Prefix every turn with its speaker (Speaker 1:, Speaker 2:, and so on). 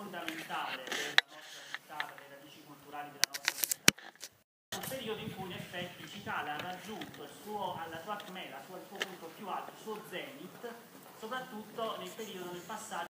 Speaker 1: fondamentale della nostra città, delle radici culturali della nostra città. Un periodo in cui in effetti Cicala ha raggiunto suo, alla sua acmela, al suo punto più alto, il suo zenith, soprattutto nel periodo, del passaggio